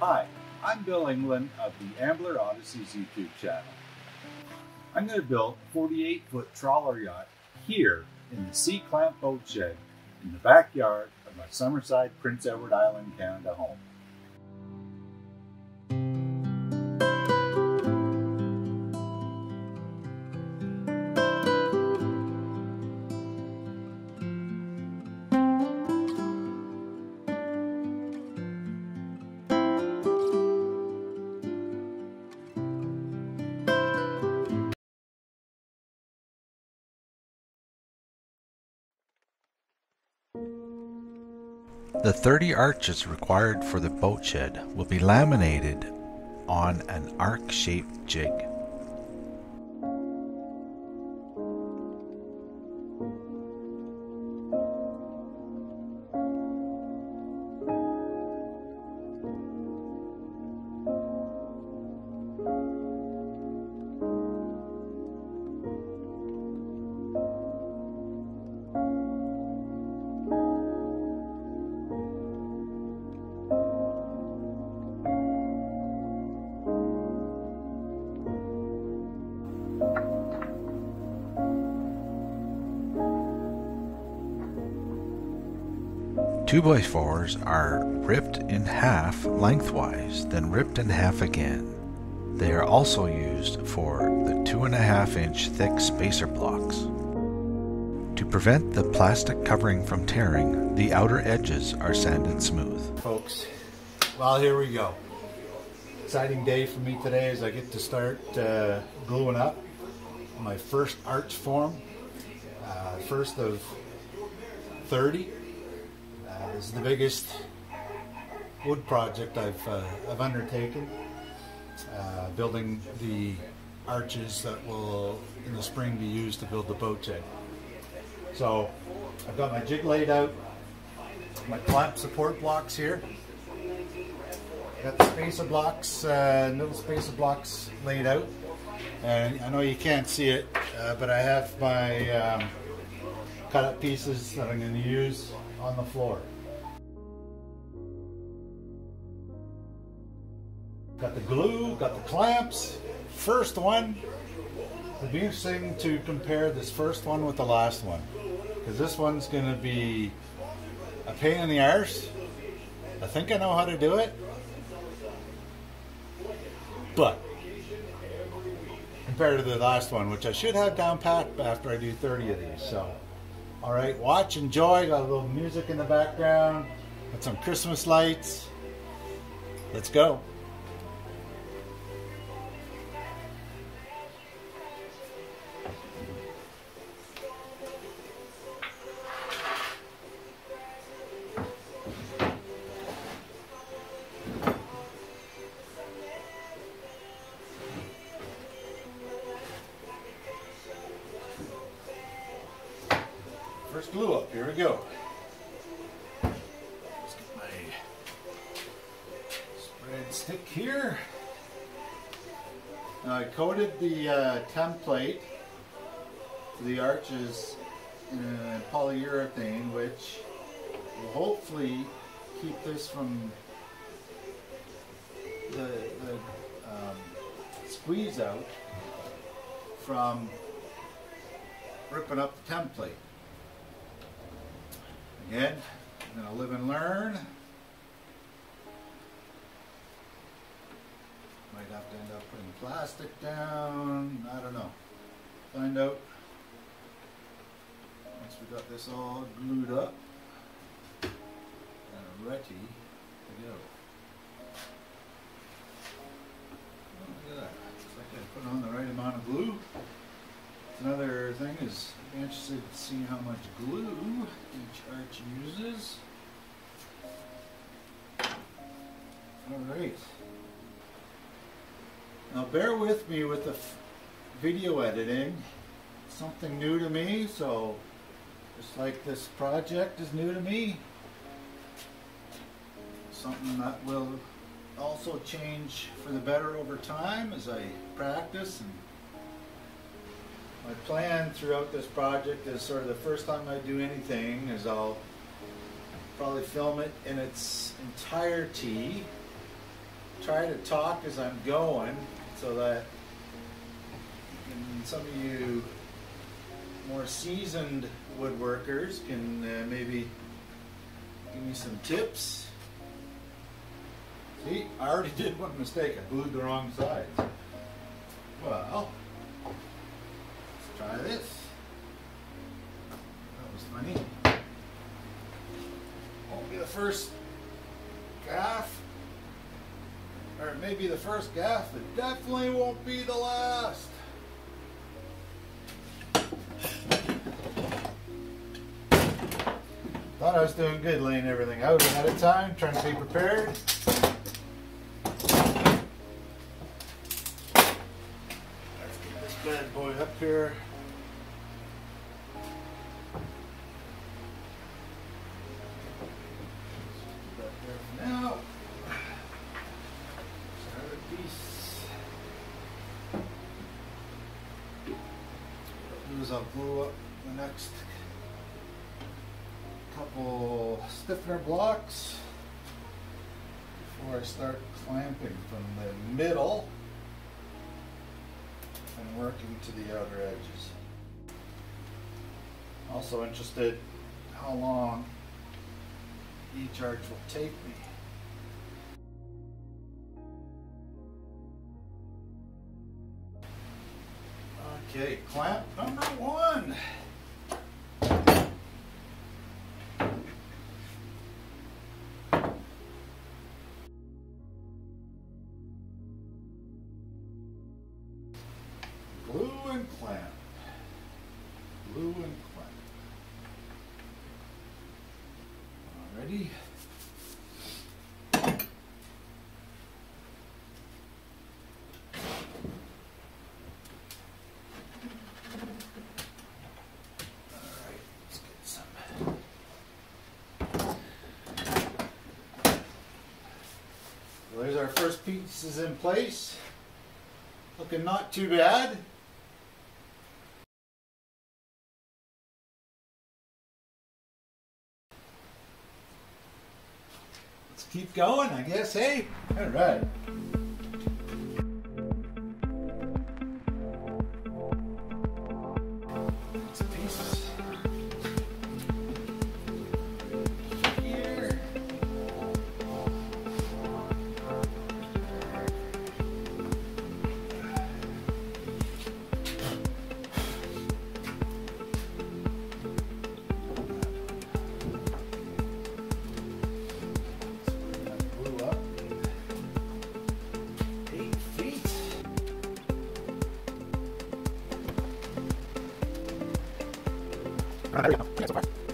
Hi, I'm Bill England of the Ambler Odysseys YouTube channel. I'm going to build a 48 foot trawler yacht here in the Sea Clamp boat shed in the backyard of my Summerside, Prince Edward Island, Canada home. The 30 arches required for the boat shed will be laminated on an arc-shaped jig. Two by fours are ripped in half lengthwise, then ripped in half again. They are also used for the two and a half inch thick spacer blocks. To prevent the plastic covering from tearing, the outer edges are sanded smooth. Folks, well here we go. Exciting day for me today as I get to start uh, gluing up my first arch form. Uh, first of 30. Is the biggest wood project I've, uh, I've undertaken. Uh, building the arches that will in the spring be used to build the boat shed. So I've got my jig laid out, my clamp support blocks here. Got the spacer blocks, uh, middle spacer blocks laid out. And I know you can't see it, uh, but I have my um, cut up pieces that I'm going to use on the floor. Got the glue, got the clamps. First one, it'll be interesting to compare this first one with the last one. Because this one's going to be a pain in the arse. I think I know how to do it. But, compared to the last one, which I should have down pat after I do 30 of these. So, alright, watch, enjoy. Got a little music in the background. Got some Christmas lights. Let's go. First glue up, here we go. Let's get my spread stick here. Now I coated the uh, template for the arches in polyurethane, which will hopefully keep this from the, the um, squeeze out from ripping up the template. Again, I'm going to live and learn. Might have to end up putting plastic down. I don't know. Find out once we got this all glued up and ready to go. Look at that. Looks like I put on the right amount of glue. Another thing is I'm interested to see how much glue each arch uses. Alright. Now bear with me with the video editing. Something new to me, so just like this project is new to me, something that will also change for the better over time as I practice and my plan throughout this project is sort of the first time I do anything is I'll probably film it in its entirety try to talk as I'm going so that some of you more seasoned woodworkers can uh, maybe give me some tips. See, I already did one mistake. I glued the wrong sides. Well, try this. That was funny. Won't be the first gaffe, or maybe the first gaffe, but definitely won't be the last. Thought I was doing good laying everything out ahead of time, trying to be prepared. I'll glue up the next couple stiffener blocks before I start clamping from the middle and working to the outer edges. Also interested how long each arch will take me. Okay, clamp number one. Glue and clamp. Glue and clamp. Alrighty. Alright, let's get some. First pieces in place. Looking not too bad. Let's keep going, I guess, hey? All right. Right.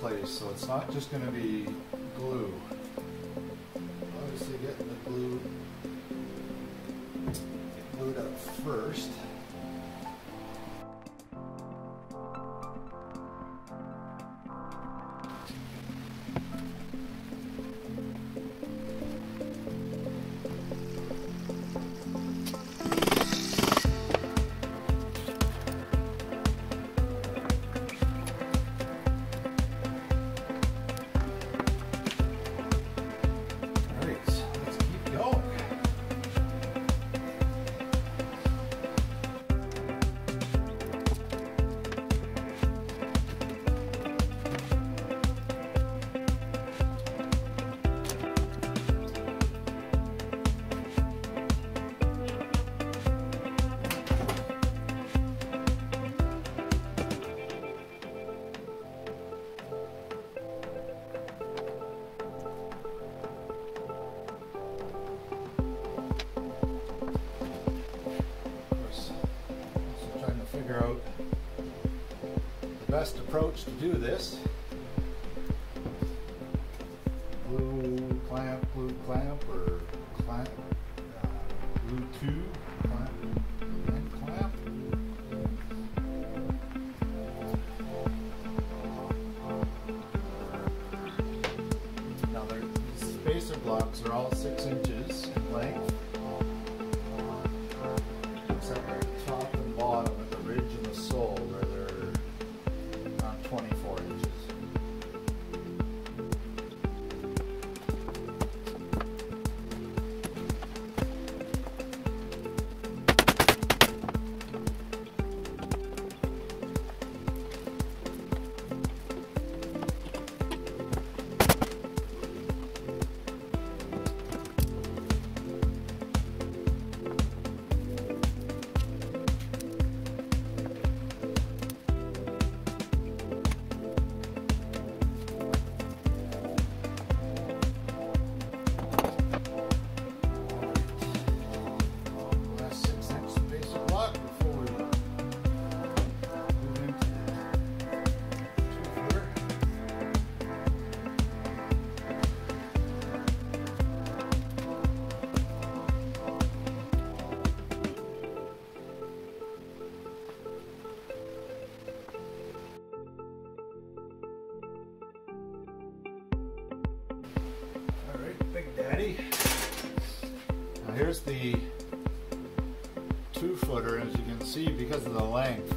Place. So it's not just going to be glue. Obviously getting the glue glued up first. Best approach to do this. Glue clamp, clamp, or clamp, uh, tube, clamp, and clamp. Now, their spacer blocks are all six inches in length. Big Daddy. Now here's the two footer, as you can see, because of the length.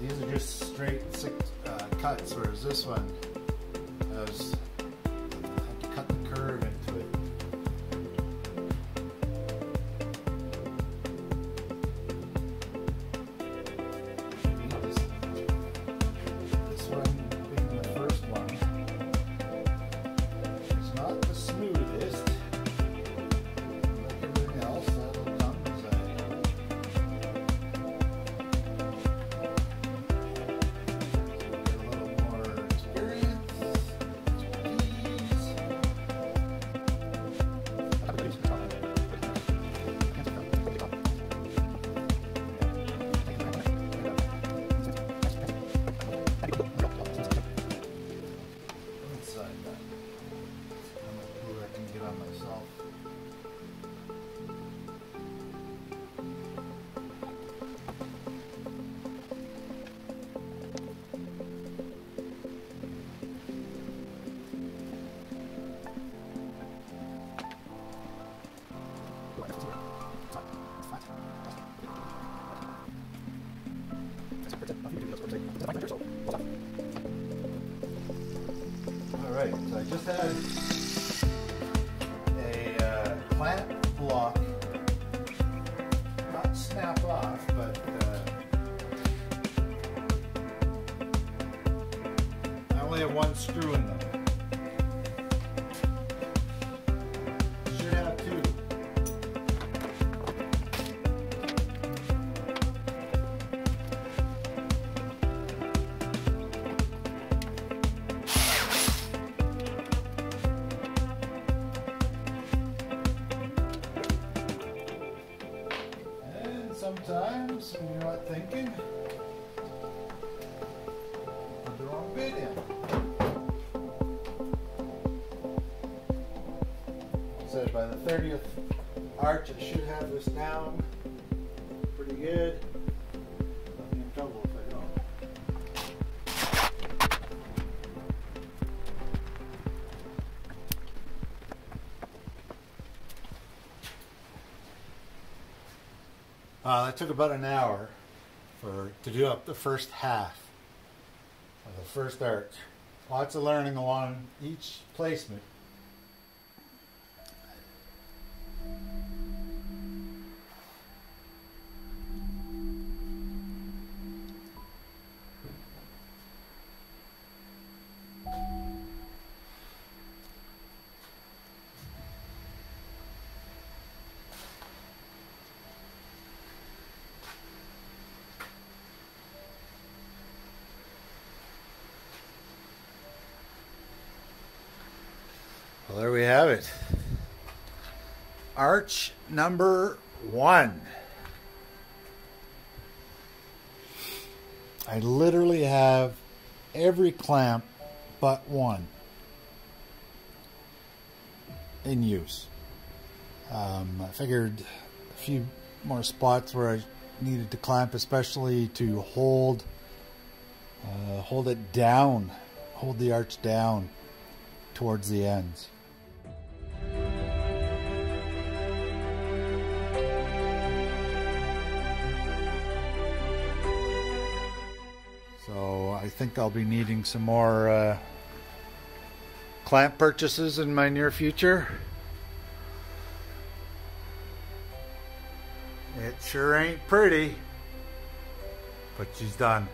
These are just straight six uh, cuts, whereas this one has All right, so I just had that thinking. The wrong video. So by the 30th arch, I should have this down pretty good. Uh, that took about an hour to do up the first half of the first arch. Lots of learning along each placement. Arch number one. I literally have every clamp but one in use. Um, I figured a few more spots where I needed to clamp, especially to hold uh, hold it down, hold the arch down towards the ends. I think I'll be needing some more uh, clamp purchases in my near future. It sure ain't pretty, but she's done.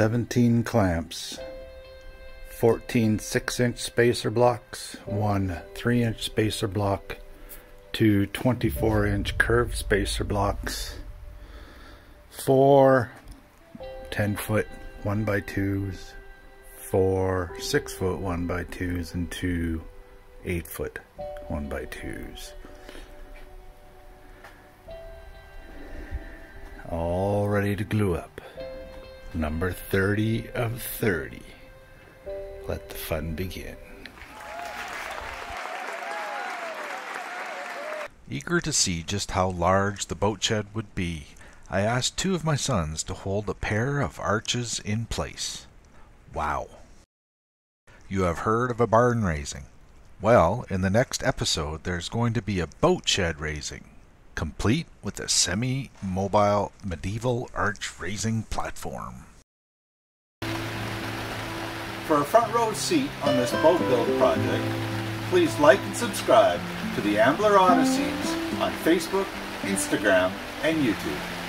Seventeen clamps, 14 6 inch spacer blocks, one three-inch spacer block, two 24-inch curved spacer blocks, four 10-foot one by twos, four six foot one by twos and two eight foot one by twos. All ready to glue up. Number 30 of 30. Let the fun begin. Eager to see just how large the boat shed would be, I asked two of my sons to hold a pair of arches in place. Wow. You have heard of a barn raising. Well, in the next episode, there's going to be a boat shed raising, complete with a semi mobile medieval arch raising platform. For a front row seat on this boat build project, please like and subscribe to the Ambler Odysseys on Facebook, Instagram, and YouTube.